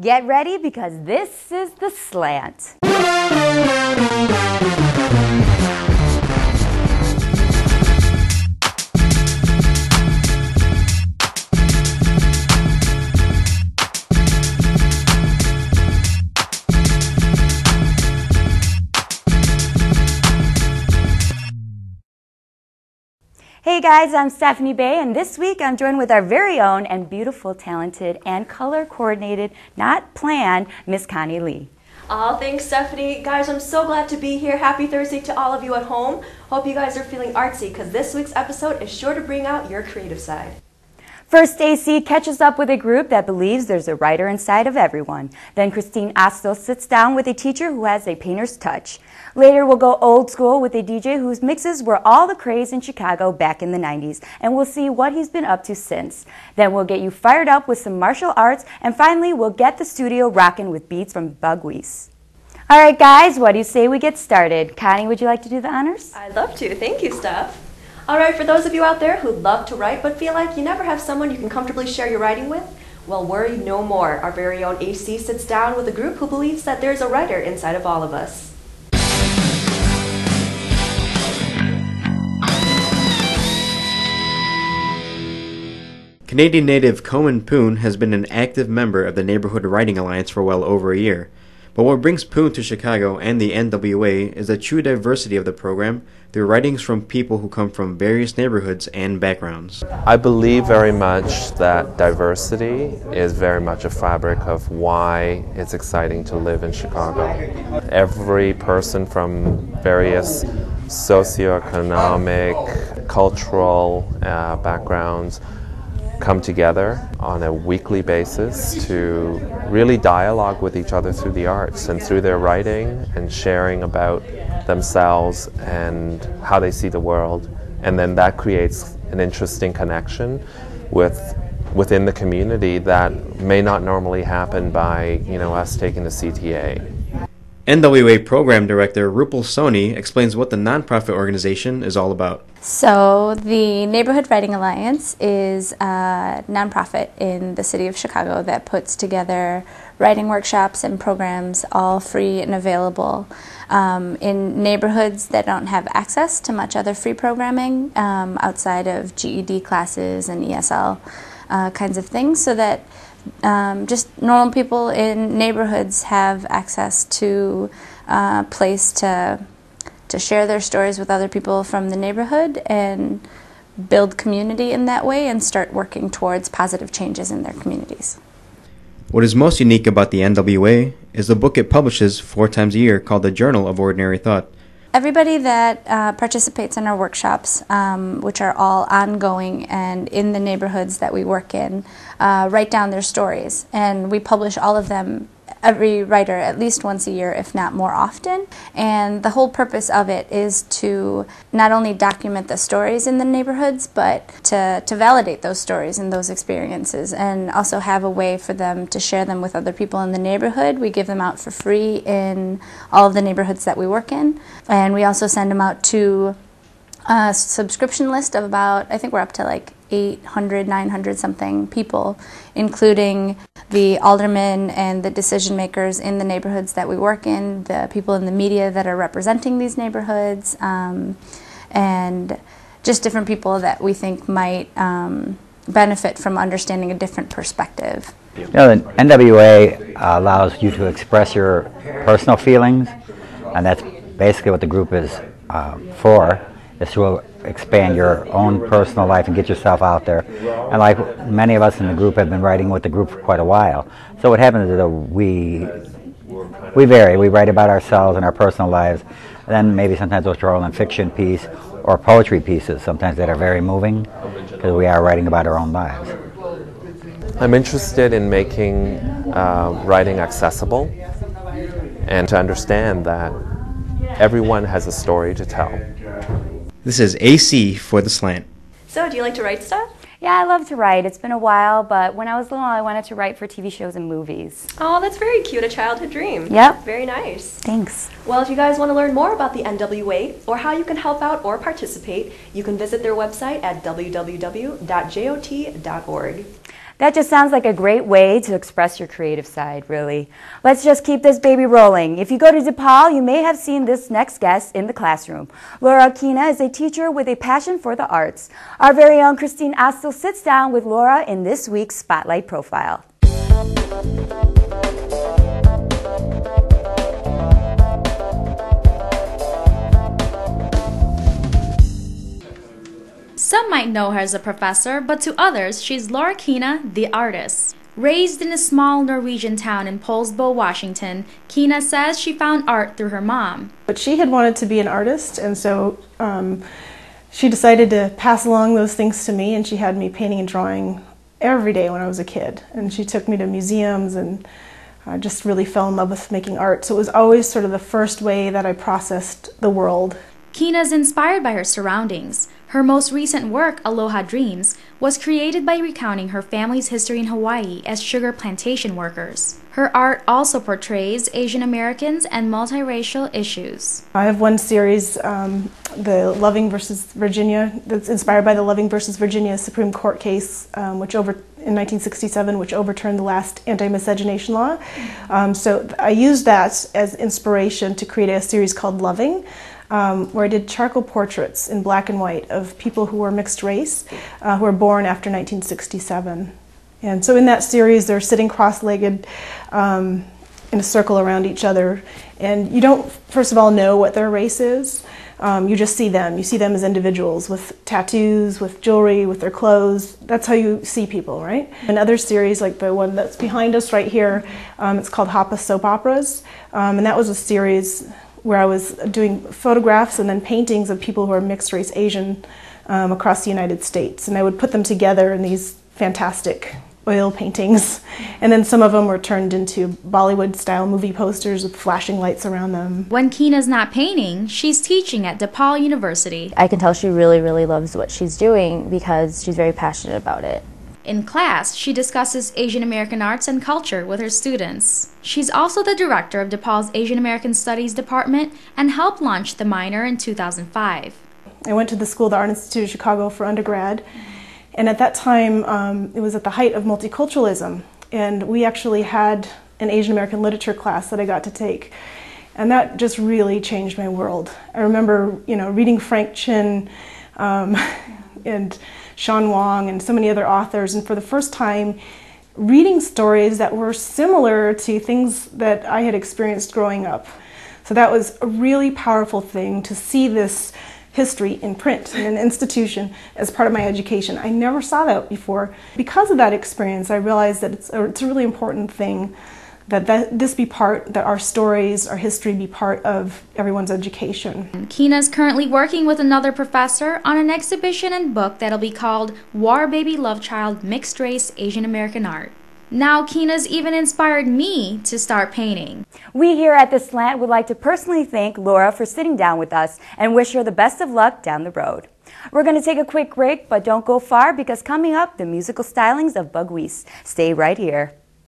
Get ready because this is The Slant. Hey guys, I'm Stephanie Bay, and this week I'm joined with our very own and beautiful, talented, and color coordinated, not planned, Miss Connie Lee. Oh, thanks, Stephanie. Guys, I'm so glad to be here. Happy Thursday to all of you at home. Hope you guys are feeling artsy because this week's episode is sure to bring out your creative side. First, AC catches up with a group that believes there's a writer inside of everyone. Then Christine Astos sits down with a teacher who has a painter's touch. Later, we'll go old school with a DJ whose mixes were all the craze in Chicago back in the 90s, and we'll see what he's been up to since. Then we'll get you fired up with some martial arts, and finally, we'll get the studio rocking with beats from Bug Weiss. All right, guys, what do you say we get started? Connie, would you like to do the honors? I'd love to. Thank you, Steph. All right, for those of you out there who love to write but feel like you never have someone you can comfortably share your writing with, well, worry no more. Our very own AC sits down with a group who believes that there's a writer inside of all of us. Canadian native Cohen Poon has been an active member of the Neighborhood Writing Alliance for well over a year. But what brings Poon to Chicago and the NWA is the true diversity of the program through writings from people who come from various neighborhoods and backgrounds. I believe very much that diversity is very much a fabric of why it's exciting to live in Chicago. Every person from various socioeconomic, cultural uh, backgrounds come together on a weekly basis to really dialogue with each other through the arts and through their writing and sharing about themselves and how they see the world. And then that creates an interesting connection with within the community that may not normally happen by you know us taking the CTA. NWA Program Director Rupal Soni explains what the nonprofit organization is all about. So, the Neighborhood Writing Alliance is a nonprofit in the city of Chicago that puts together writing workshops and programs, all free and available, um, in neighborhoods that don't have access to much other free programming um, outside of GED classes and ESL uh, kinds of things, so that um, just normal people in neighborhoods have access to a uh, place to to share their stories with other people from the neighborhood and build community in that way and start working towards positive changes in their communities. What is most unique about the NWA is the book it publishes four times a year called the Journal of Ordinary Thought. Everybody that uh, participates in our workshops, um, which are all ongoing and in the neighborhoods that we work in, uh, write down their stories. And we publish all of them every writer at least once a year, if not more often. And the whole purpose of it is to not only document the stories in the neighborhoods, but to, to validate those stories and those experiences, and also have a way for them to share them with other people in the neighborhood. We give them out for free in all of the neighborhoods that we work in, and we also send them out to a subscription list of about, I think we're up to like 800, 900 something people, including the aldermen and the decision makers in the neighborhoods that we work in, the people in the media that are representing these neighborhoods, um, and just different people that we think might um, benefit from understanding a different perspective. You know, the NWA allows you to express your personal feelings, and that's basically what the group is uh, for, is to expand your own personal life and get yourself out there. And like many of us in the group have been writing with the group for quite a while. So what happens is that we we vary. We write about ourselves and our personal lives. And then maybe sometimes we'll throw in fiction piece or poetry pieces, sometimes that are very moving, because we are writing about our own lives. I'm interested in making uh, writing accessible and to understand that everyone has a story to tell. This is AC for The Slant. So, do you like to write stuff? Yeah, I love to write. It's been a while, but when I was little, I wanted to write for TV shows and movies. Oh, that's very cute. A childhood dream. Yep. Very nice. Thanks. Well, if you guys want to learn more about the NWA or how you can help out or participate, you can visit their website at www.jot.org. That just sounds like a great way to express your creative side, really. Let's just keep this baby rolling. If you go to DePaul, you may have seen this next guest in the classroom. Laura Kina is a teacher with a passion for the arts. Our very own Christine Astle sits down with Laura in this week's Spotlight Profile. Might know her as a professor, but to others, she's Laura Kina, the artist. Raised in a small Norwegian town in Poulsbo, Washington, Kina says she found art through her mom. But she had wanted to be an artist, and so um, she decided to pass along those things to me, and she had me painting and drawing every day when I was a kid. And she took me to museums and I just really fell in love with making art. So it was always sort of the first way that I processed the world. Kina is inspired by her surroundings. Her most recent work, Aloha Dreams, was created by recounting her family's history in Hawaii as sugar plantation workers. Her art also portrays Asian Americans and multiracial issues. I have one series, um, the Loving versus Virginia, that's inspired by the Loving versus Virginia Supreme Court case, um, which over in 1967, which overturned the last anti-miscegenation law. Um, so I used that as inspiration to create a series called Loving um, where I did charcoal portraits in black and white of people who were mixed race, uh, who were born after 1967. And so in that series, they're sitting cross-legged um, in a circle around each other. And you don't, first of all, know what their race is. Um, you just see them. You see them as individuals with tattoos, with jewelry, with their clothes. That's how you see people, right? Another series, like the one that's behind us right here, um, it's called Hapa Soap Operas. Um, and that was a series where I was doing photographs and then paintings of people who are mixed race Asian um, across the United States. And I would put them together in these fantastic oil paintings. And then some of them were turned into Bollywood style movie posters with flashing lights around them. When Kina's not painting, she's teaching at DePaul University. I can tell she really, really loves what she's doing because she's very passionate about it. In class, she discusses Asian American arts and culture with her students. She's also the director of DePaul's Asian American Studies Department and helped launch the minor in 2005. I went to the School of the Art Institute of Chicago for undergrad, and at that time um, it was at the height of multiculturalism, and we actually had an Asian American literature class that I got to take. And that just really changed my world. I remember, you know, reading Frank Chin um, and Shawn Wong and so many other authors, and for the first time, reading stories that were similar to things that I had experienced growing up. So that was a really powerful thing to see this history in print in an institution as part of my education. I never saw that before. Because of that experience, I realized that it's a, it's a really important thing that, that this be part, that our stories, our history be part of everyone's education. Kina's currently working with another professor on an exhibition and book that'll be called War Baby Love Child Mixed Race Asian American Art. Now Kina's even inspired me to start painting. We here at The Slant would like to personally thank Laura for sitting down with us and wish her the best of luck down the road. We're going to take a quick break, but don't go far because coming up, the musical stylings of Bug Stay right here.